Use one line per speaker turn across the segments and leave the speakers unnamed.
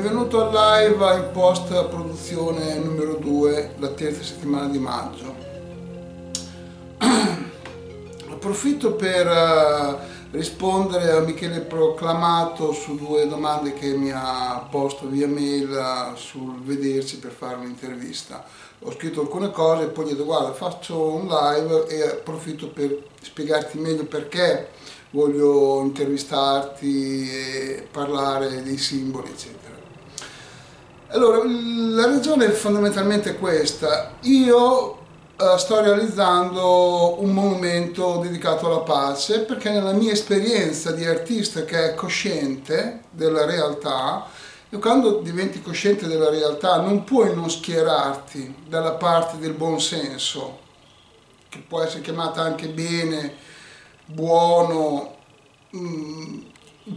benvenuto al live in post produzione numero 2, la terza settimana di maggio. Approfitto per uh, rispondere a Michele Proclamato su due domande che mi ha posto via mail uh, sul vederci per fare un'intervista. Ho scritto alcune cose e poi gli ho detto guarda faccio un live e approfitto per spiegarti meglio perché voglio intervistarti e parlare dei simboli, eccetera. Allora, la ragione è fondamentalmente questa. Io uh, sto realizzando un monumento dedicato alla pace perché nella mia esperienza di artista che è cosciente della realtà, e quando diventi cosciente della realtà non puoi non schierarti dalla parte del buon senso, che può essere chiamata anche bene, buono, mh, mm,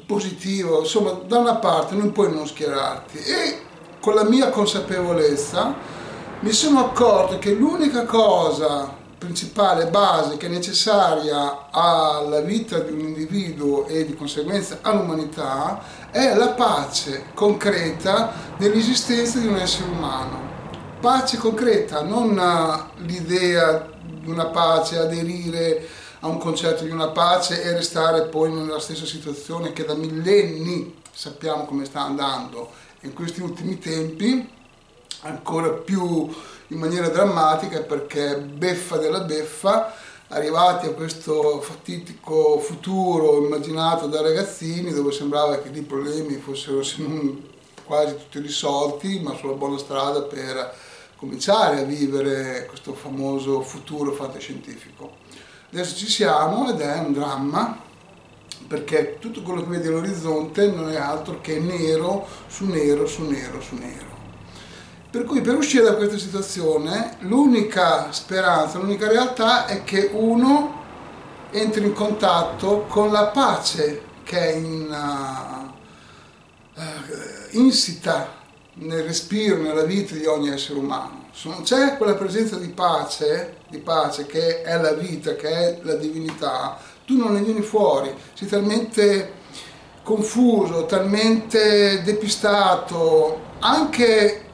positivo, insomma da una parte non puoi non schierarti e con la mia consapevolezza mi sono accorto che l'unica cosa principale, base, che è necessaria alla vita di un individuo e di conseguenza all'umanità è la pace concreta dell'esistenza di un essere umano. Pace concreta, non l'idea di una pace, aderire a un concetto di una pace e restare poi nella stessa situazione che da millenni sappiamo come sta andando in questi ultimi tempi ancora più in maniera drammatica perché beffa della beffa arrivati a questo fatitico futuro immaginato da ragazzini dove sembrava che i problemi fossero quasi tutti risolti ma sulla buona strada per cominciare a vivere questo famoso futuro fantascientifico. Adesso ci siamo ed è un dramma perché tutto quello che vedi all'orizzonte non è altro che nero su nero su nero su nero. Per cui per uscire da questa situazione l'unica speranza, l'unica realtà è che uno entri in contatto con la pace che è in, uh, insita nel respiro, nella vita di ogni essere umano. Se non c'è quella presenza di pace, di pace che è la vita, che è la divinità, tu non ne vieni fuori, sei talmente confuso, talmente depistato, anche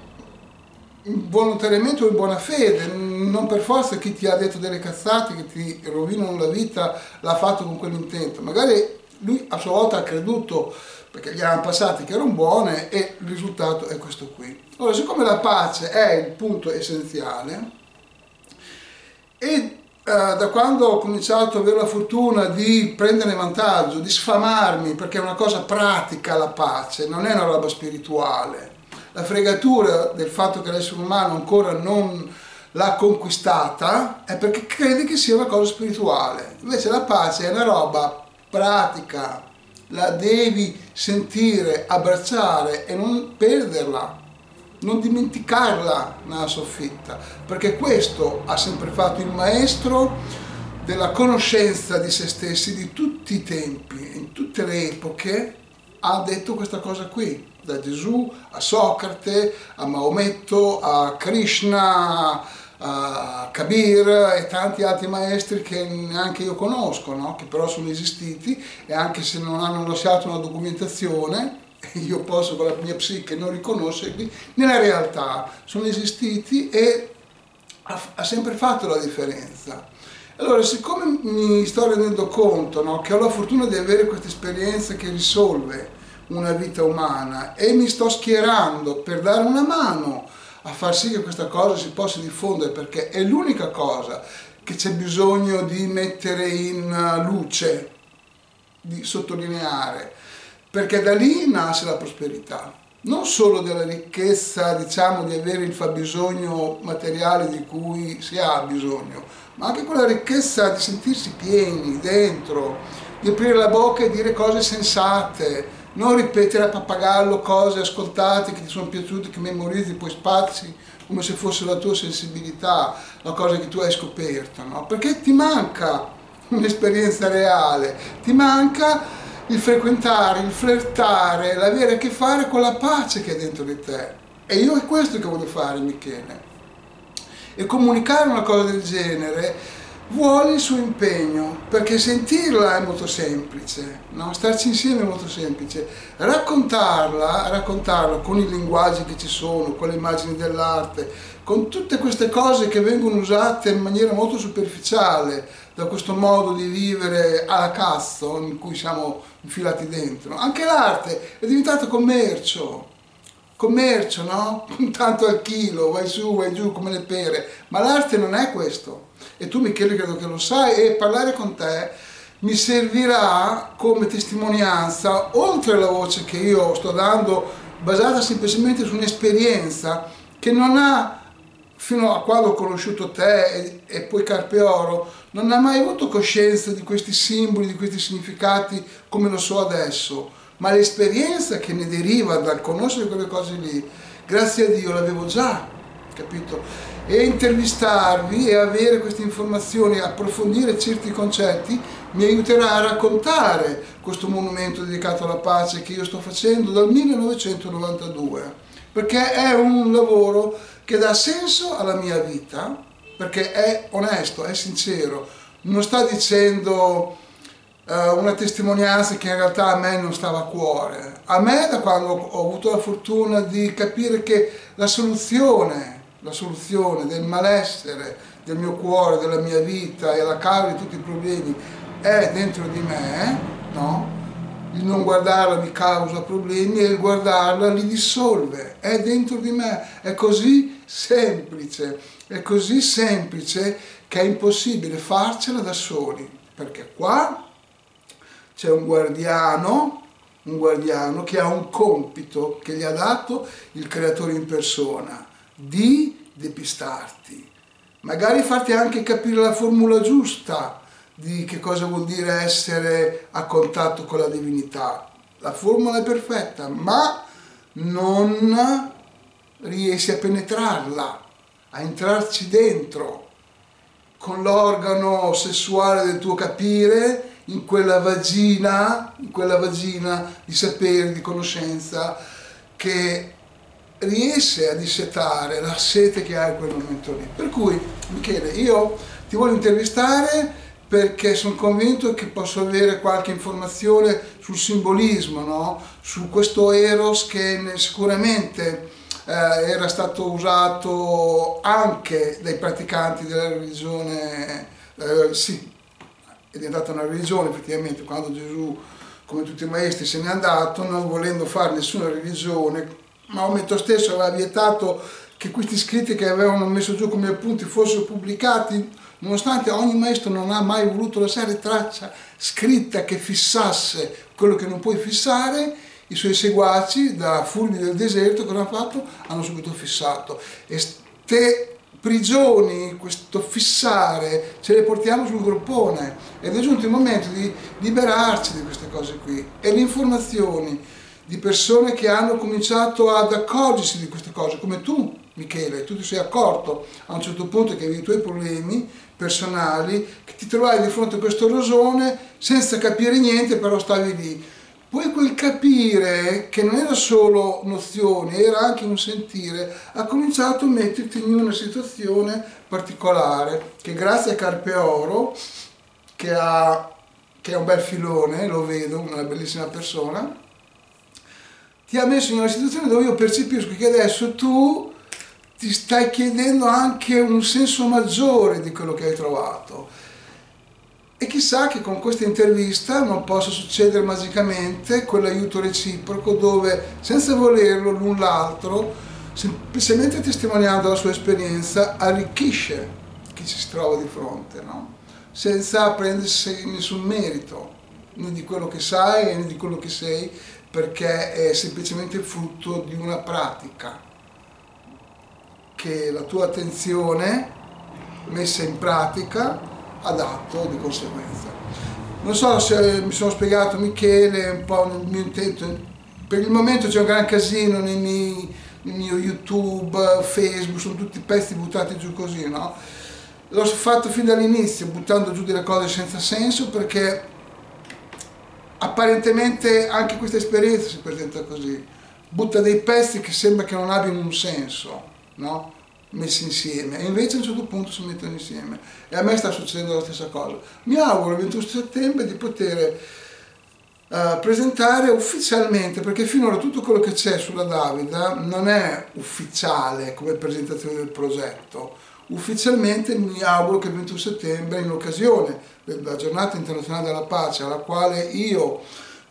volontariamente o in buona fede, non per forza chi ti ha detto delle cazzate che ti rovinano la vita l'ha fatto con quell'intento, magari lui a sua volta ha creduto perché gli erano passati che erano buone e il risultato è questo qui. Allora, siccome la pace è il punto essenziale, e da quando ho cominciato ad avere la fortuna di prendere vantaggio, di sfamarmi, perché è una cosa pratica la pace, non è una roba spirituale, la fregatura del fatto che l'essere umano ancora non l'ha conquistata è perché crede che sia una cosa spirituale. Invece la pace è una roba pratica, la devi sentire, abbracciare e non perderla, non dimenticarla nella soffitta, perché questo ha sempre fatto il maestro della conoscenza di se stessi di tutti i tempi, in tutte le epoche, ha detto questa cosa qui, da Gesù a Socrate, a Maometto, a Krishna, uh, Kabir e tanti altri maestri che neanche io conosco, no? che però sono esistiti e anche se non hanno lasciato una documentazione, io posso con la mia psiche non riconoscerli, nella realtà sono esistiti e ha, ha sempre fatto la differenza. Allora, siccome mi sto rendendo conto no, che ho la fortuna di avere questa esperienza che risolve una vita umana e mi sto schierando per dare una mano a far sì che questa cosa si possa diffondere perché è l'unica cosa che c'è bisogno di mettere in luce, di sottolineare, perché da lì nasce la prosperità, non solo della ricchezza, diciamo, di avere il fabbisogno materiale di cui si ha bisogno, ma anche quella ricchezza di sentirsi pieni dentro, di aprire la bocca e dire cose sensate, non ripetere a pappagallo cose ascoltate che ti sono piaciute, che memorizzi, poi spazi come se fosse la tua sensibilità, la cosa che tu hai scoperto, no? Perché ti manca un'esperienza reale, ti manca il frequentare, il flirtare, l'avere a che fare con la pace che è dentro di te. E io è questo che voglio fare, Michele. E comunicare una cosa del genere vuole il suo impegno, perché sentirla è molto semplice, no? starci insieme è molto semplice, raccontarla, raccontarla con i linguaggi che ci sono, con le immagini dell'arte, con tutte queste cose che vengono usate in maniera molto superficiale da questo modo di vivere alla cazzo in cui siamo infilati dentro. Anche l'arte è diventata commercio, commercio, no? Tanto al chilo, vai su, vai giù come le pere, ma l'arte non è questo. E tu Michele credo che lo sai e parlare con te mi servirà come testimonianza, oltre alla voce che io sto dando, basata semplicemente su un'esperienza che non ha fino a quando ho conosciuto te e, e, poi Carpe Oro, non ha mai avuto coscienza di questi simboli, di questi significati come lo so adesso, ma l'esperienza che ne deriva dal conoscere quelle cose lì, grazie a Dio l'avevo già, capito? E intervistarvi e avere queste informazioni, approfondire certi concetti, mi aiuterà a raccontare questo monumento dedicato alla pace che io sto facendo dal 1992 perché è un lavoro che dà senso alla mia vita, perché è onesto, è sincero, non sta dicendo uh, una testimonianza che in realtà a me non stava a cuore. A me da quando ho avuto la fortuna di capire che la soluzione, la soluzione del malessere del mio cuore, della mia vita e la causa di tutti i problemi è dentro di me, no? Il non guardarla mi causa problemi e il guardarla li dissolve, è dentro di me, è così semplice, è così semplice che è impossibile farcela da soli, perché qua c'è un guardiano, un guardiano che ha un compito che gli ha dato il creatore in persona, di depistarti, magari farti anche capire la formula giusta, di che cosa vuol dire essere a contatto con la divinità. La formula è perfetta, ma non riesci a penetrarla, a entrarci dentro con l'organo sessuale del tuo capire in quella vagina, in quella vagina di sapere, di conoscenza che riesce a dissetare la sete che hai in quel momento lì. Per cui, Michele, io ti voglio intervistare perché sono convinto che posso avere qualche informazione sul simbolismo, no? su questo Eros che sicuramente eh, era stato usato anche dai praticanti della religione, eh, sì, è diventata una religione effettivamente quando Gesù, come tutti i maestri, se n'è andato, non volendo fare nessuna religione, Maometto stesso aveva vietato che questi scritti che avevano messo giù come appunti fossero pubblicati nonostante ogni maestro non ha mai voluto lasciare traccia scritta che fissasse quello che non puoi fissare, i suoi seguaci, da fulmini del deserto, cosa hanno fatto? Hanno subito fissato. E ste prigioni, questo fissare, ce le portiamo sul groppone ed è giunto il momento di liberarci di queste cose qui. E le informazioni di persone che hanno cominciato ad accorgersi di queste cose, come tu, Michele, tu ti sei accorto a un certo punto che avevi i tuoi problemi personali, che ti trovavi di fronte a questo rosone senza capire niente, però stavi lì. Poi quel capire, che non era solo nozioni, era anche un sentire, ha cominciato a metterti in una situazione particolare, che grazie a Carpe Oro, che, ha, che è un bel filone, lo vedo, una bellissima persona, ti ha messo in una situazione dove io percepisco che adesso tu ti stai chiedendo anche un senso maggiore di quello che hai trovato. E chissà che con questa intervista non possa succedere magicamente quell'aiuto reciproco dove senza volerlo l'un l'altro, semplicemente testimoniando la sua esperienza, arricchisce chi ci si trova di fronte, no? senza prendersi nessun merito né di quello che sai né di quello che sei, perché è semplicemente frutto di una pratica che la tua attenzione messa in pratica ha dato di conseguenza. Non so se mi sono spiegato Michele un po' nel mio intento, per il momento c'è un gran casino nei miei, nel mio YouTube, Facebook, sono tutti pezzi buttati giù così, no? L'ho fatto fin dall'inizio, buttando giù delle cose senza senso perché apparentemente anche questa esperienza si presenta così, butta dei pezzi che sembra che non abbiano un senso no? messi insieme e invece a un certo punto si mettono insieme e a me sta succedendo la stessa cosa. Mi auguro il 21 settembre di poter uh, presentare ufficialmente, perché finora tutto quello che c'è sulla Davida non è ufficiale come presentazione del progetto. Ufficialmente mi auguro che il 21 settembre, in occasione della giornata internazionale della pace, alla quale io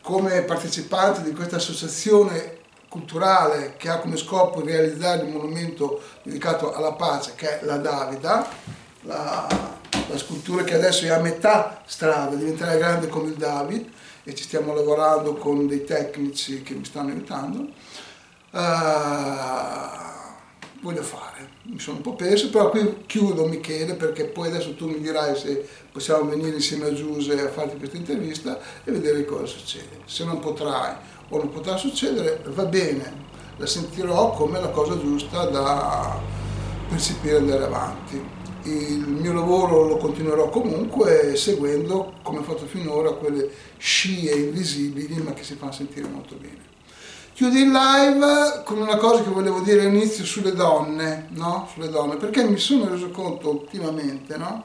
come partecipante di questa associazione culturale che ha come scopo realizzare il monumento dedicato alla pace che è la Davida, la, la scultura che adesso è a metà strada, diventerà grande come il David e ci stiamo lavorando con dei tecnici che mi stanno aiutando. Uh, voglio fare, mi sono un po' perso, però qui chiudo Michele perché poi adesso tu mi dirai se possiamo venire insieme a Giuse a farti questa intervista e vedere cosa succede. Se non potrai o non potrà succedere, va bene, la sentirò come la cosa giusta da percepire e andare avanti. Il mio lavoro lo continuerò comunque seguendo, come ho fatto finora, quelle scie invisibili ma che si fanno sentire molto bene. Chiudo il live con una cosa che volevo dire all'inizio sulle donne, no? Sulle donne, perché mi sono reso conto ultimamente, no?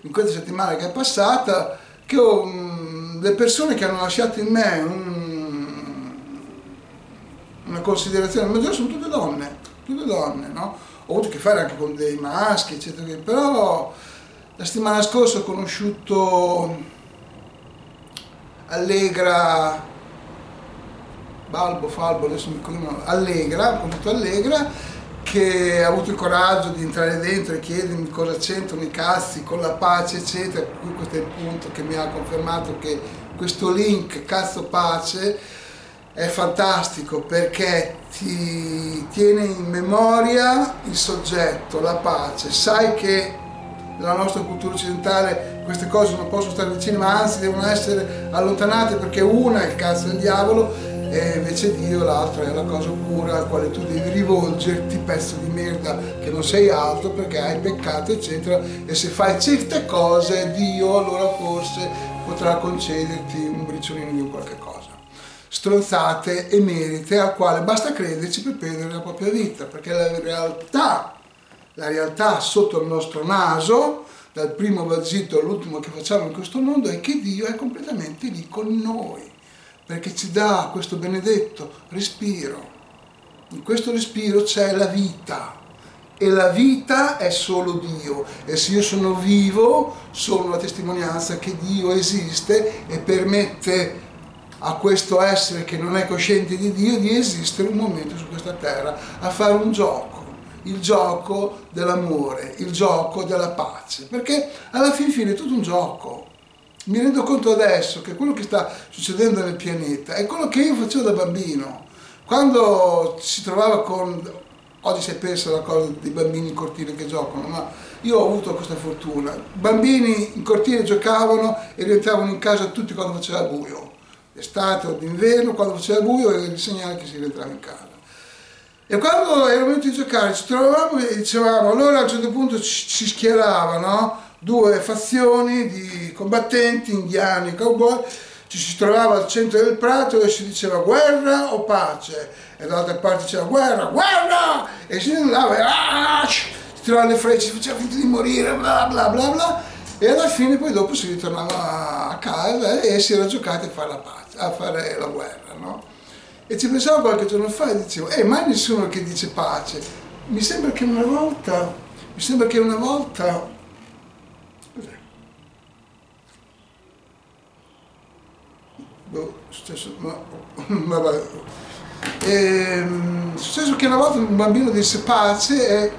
In questa settimana che è passata, che ho, um, le persone che hanno lasciato in me un, una considerazione maggiore sono tutte donne, tutte donne, no? Ho avuto a che fare anche con dei maschi, eccetera, però la settimana scorsa ho conosciuto Allegra Balbo, Falbo, adesso mi ricordo, Allegra, conosciuto Allegra, che ha avuto il coraggio di entrare dentro e chiedermi cosa c'entrano i cazzi con la pace, eccetera. Questo è il punto che mi ha confermato che questo link cazzo pace è fantastico perché ti tiene in memoria il soggetto, la pace. Sai che nella nostra cultura occidentale queste cose non possono stare vicine, ma anzi devono essere allontanate perché una è il cazzo del diavolo e invece Dio l'altra è la cosa pura al quale tu devi rivolgerti, pezzo di merda che non sei altro perché hai peccato eccetera e se fai certe cose Dio allora forse potrà concederti un briciolino di qualche cosa stronzate e merite al quale basta crederci per perdere la propria vita perché la realtà la realtà sotto il nostro naso dal primo vagito all'ultimo che facciamo in questo mondo è che Dio è completamente lì con noi perché ci dà questo benedetto respiro. In questo respiro c'è la vita e la vita è solo Dio e se io sono vivo sono la testimonianza che Dio esiste e permette a questo essere che non è cosciente di Dio di esistere un momento su questa terra a fare un gioco, il gioco dell'amore, il gioco della pace, perché alla fin fine è tutto un gioco mi rendo conto adesso che quello che sta succedendo nel pianeta è quello che io facevo da bambino. Quando si trovava con, oggi si pensa alla cosa dei bambini in cortile che giocano, ma io ho avuto questa fortuna. Bambini in cortile giocavano e rientravano in casa tutti quando faceva buio. Estate o d'inverno, quando faceva buio era il segnale che si rientrava in casa. E quando era il momento di giocare ci trovavamo e dicevamo, allora a un certo punto ci, schieravano due fazioni di combattenti, indiani, cowboy, ci si trovava al centro del prato e si diceva guerra o pace? E dall'altra parte diceva guerra, guerra! E si andava e ah, si tirava le frecce, faceva finta di morire, bla bla bla bla e alla fine poi dopo si ritornava a casa e si era giocati a fare la pace, a fare la guerra, no? E ci pensavo qualche giorno fa e dicevo, eh, mai nessuno che dice pace. Mi sembra che una volta, mi sembra che una volta boh, successo, no, vabbè. Ehm, è successo che una volta un bambino disse pace e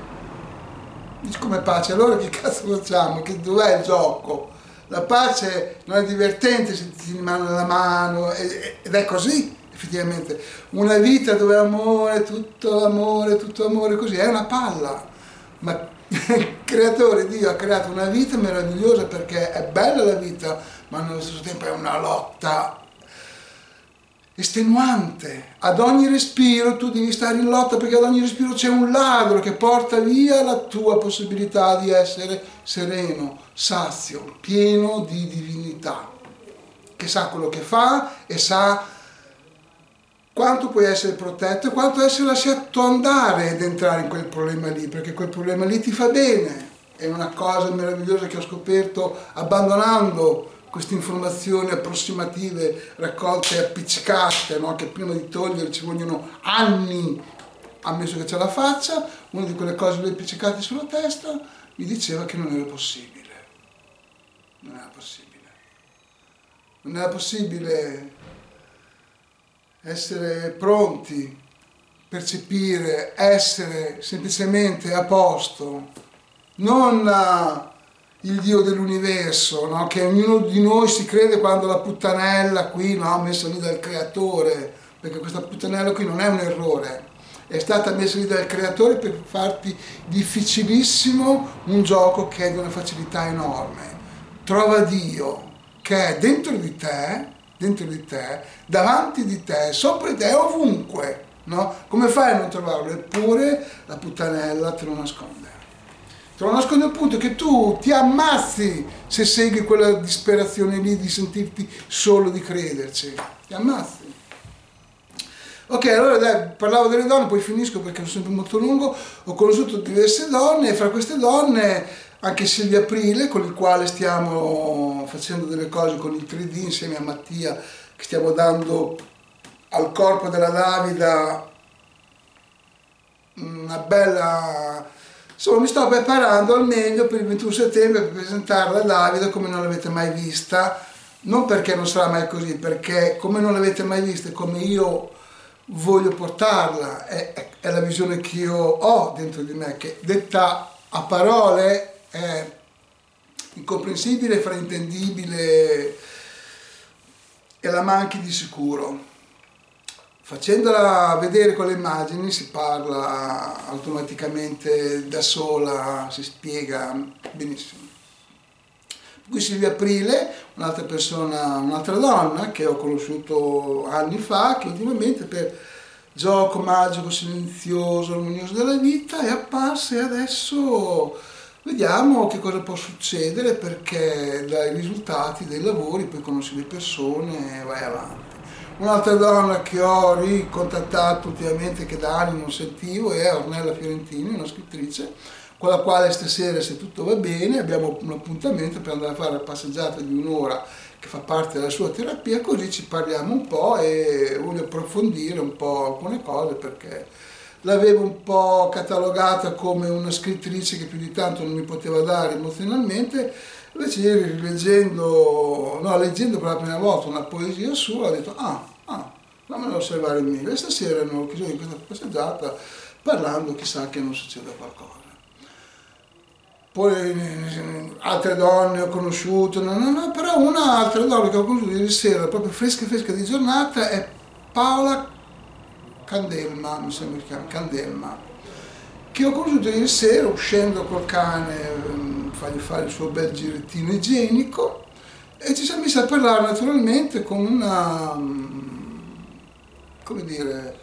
dice come pace, allora che cazzo facciamo? Che dov'è il gioco? La pace non è divertente se ti tieni mano nella mano ed è così effettivamente. Una vita dove amore, tutto amore, tutto amore così, è una palla. Ma il creatore Dio ha creato una vita meravigliosa perché è bella la vita, ma nello stesso tempo è una lotta estenuante. Ad ogni respiro tu devi stare in lotta perché ad ogni respiro c'è un ladro che porta via la tua possibilità di essere sereno, sazio, pieno di divinità, che sa quello che fa e sa quanto puoi essere protetto e quanto essere lasciato andare ed entrare in quel problema lì, perché quel problema lì ti fa bene. È una cosa meravigliosa che ho scoperto abbandonando queste informazioni approssimative raccolte appiccicate, no? che prima di togliere ci vogliono anni, ammesso che ce la faccia, una di quelle cose lì appiccicate sulla testa mi diceva che non era possibile. Non era possibile. Non era possibile essere pronti, percepire, essere semplicemente a posto, non il Dio dell'universo, no? che ognuno di noi si crede quando la puttanella qui, no? messa lì dal creatore, perché questa puttanella qui non è un errore, è stata messa lì dal creatore per farti difficilissimo un gioco che è di una facilità enorme. Trova Dio che è dentro di te, dentro di te, davanti di te, sopra di te, ovunque. No? Come fai a non trovarlo? Eppure la puttanella te lo nasconde. Te lo nasconde al punto che tu ti ammazzi se segui quella disperazione lì di sentirti solo di crederci. Ti ammazzi. Ok, allora dai, parlavo delle donne, poi finisco perché sono sempre molto lungo. Ho conosciuto diverse donne e fra queste donne anche Silvia Aprile con il quale stiamo facendo delle cose con il 3D insieme a Mattia che stiamo dando al corpo della Davida una bella insomma mi sto preparando al meglio per il 21 settembre per presentarla a Davida come non l'avete mai vista non perché non sarà mai così perché come non l'avete mai vista come io voglio portarla è, è la visione che io ho dentro di me che detta a parole è incomprensibile, fraintendibile e la manchi di sicuro. Facendola vedere con le immagini si parla automaticamente da sola, si spiega benissimo. Qui Silvia Aprile, un'altra persona, un'altra donna che ho conosciuto anni fa, che ultimamente per gioco magico, silenzioso, armonioso della vita è apparsa e adesso Vediamo che cosa può succedere perché dai risultati dei lavori poi conosci le persone e vai avanti. Un'altra donna che ho ricontattato ultimamente, che da anni non sentivo, è Ornella Fiorentini, una scrittrice, con la quale stasera, se tutto va bene, abbiamo un appuntamento per andare a fare la passeggiata di un'ora che fa parte della sua terapia, così ci parliamo un po' e voglio approfondire un po' alcune cose perché l'avevo un po' catalogata come una scrittrice che più di tanto non mi poteva dare emozionalmente, invece ieri leggendo, no, leggendo per la prima volta una poesia sua ho detto ah, ah, fammela osservare e stasera hanno chiuso di questa passeggiata parlando chissà che non succeda qualcosa. Poi altre donne ho conosciuto, no, no, no, però un'altra donna che ho conosciuto ieri sera, proprio fresca fresca di giornata, è Paola Candelma, mi sembra che chiama Candelma, che ho conosciuto ieri sera uscendo col cane, ehm, fargli fare il suo bel girettino igienico e ci siamo messi a parlare naturalmente con una, mm, come dire,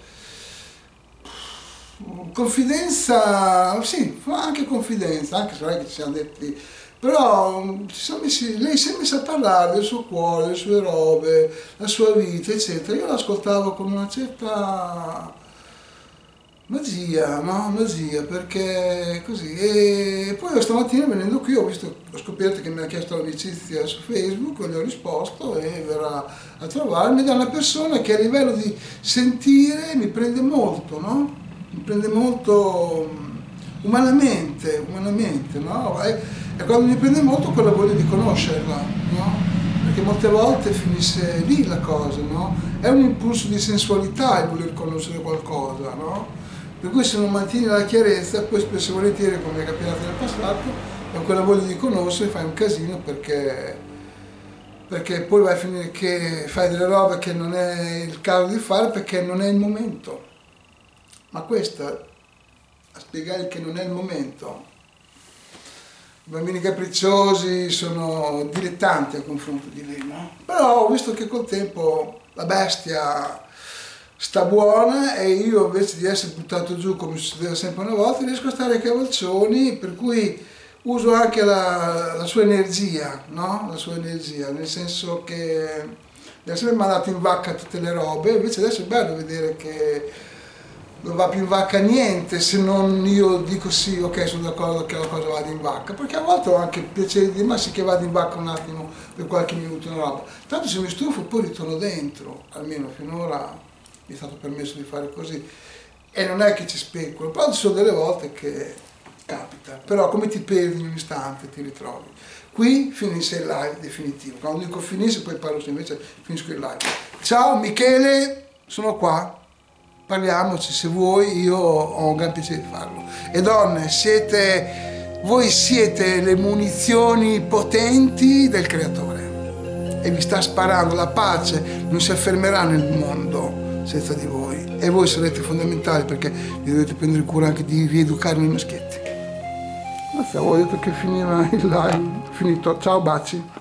confidenza, sì, anche confidenza, anche se non è che ci siamo detti però mm, messi, lei si è messa a parlare del suo cuore, le sue robe, la sua vita, eccetera. Io l'ascoltavo con una certa magia, no? Magia, perché così. E poi stamattina venendo qui ho, visto, ho scoperto che mi ha chiesto l'amicizia su Facebook, gli ho risposto e verrà a trovarmi da una persona che a livello di sentire mi prende molto, no? Mi prende molto mm, umanamente, umanamente, no? E, e quando mi prende molto quella voglia di conoscerla, no? Perché molte volte finisce lì la cosa, no? È un impulso di sensualità il voler conoscere qualcosa, no? Per cui se non mantieni la chiarezza, poi spesso e volentieri, come è capitato nel passato, con quella voglia di conoscere fai un casino perché, perché poi vai a finire che fai delle robe che non è il caso di fare perché non è il momento. Ma questo, a spiegare che non è il momento, i bambini capricciosi sono dilettanti a confronto di lei, no? Però ho visto che col tempo la bestia sta buona e io invece di essere buttato giù come succedeva sempre una volta riesco a stare a cavalcioni per cui uso anche la, la sua energia, no? La sua energia, nel senso che mi ha sempre mandato in vacca tutte le robe, invece adesso è bello vedere che non va più in vacca niente se non io dico sì, ok, sono d'accordo che la cosa vada in vacca, perché a volte ho anche il piacere di ma sì che vada in vacca un attimo per qualche minuto una roba. Tanto se mi stufo poi ritorno dentro, almeno finora mi è stato permesso di fare così. E non è che ci speculo, però ci sono delle volte che capita, però come ti perdi in un istante ti ritrovi. Qui finisce il live definitivo, quando dico finisce poi parlo se invece finisco il live. Ciao Michele, sono qua, parliamoci se vuoi, io ho un gran piacere di farlo. E donne, siete, voi siete le munizioni potenti del creatore e vi sta sparando la pace, non si affermerà nel mondo senza di voi e voi sarete fondamentali perché vi dovete prendere cura anche di rieducare i maschietti. Avevo detto che finiva il live, finito, ciao baci.